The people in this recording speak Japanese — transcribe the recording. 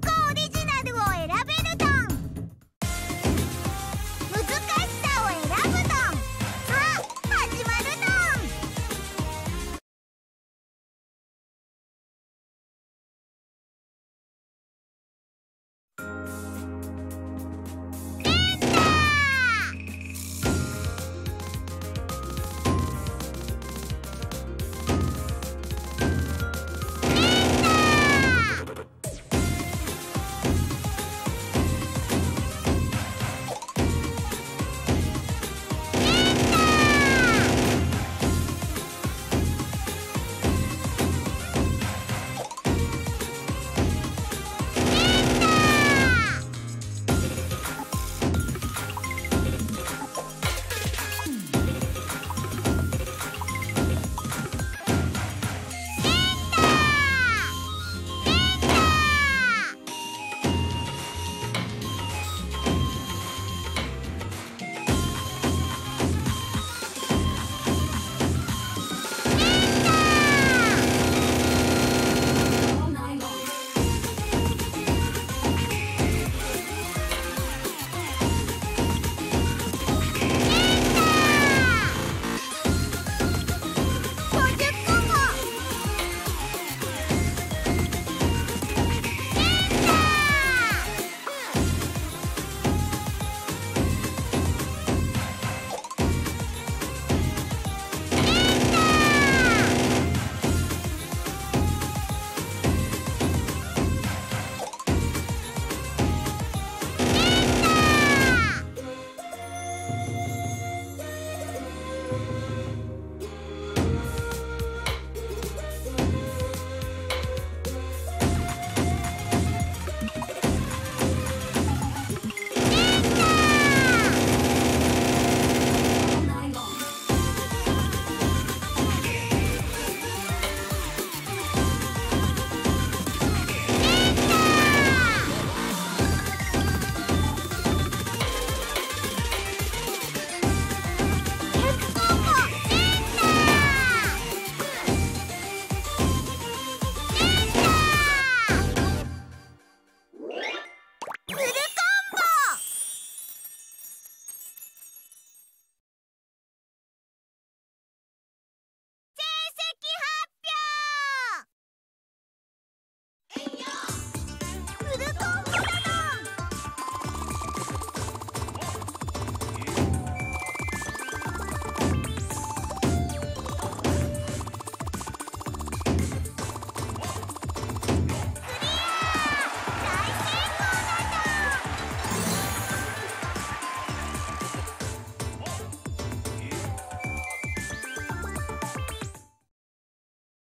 こうで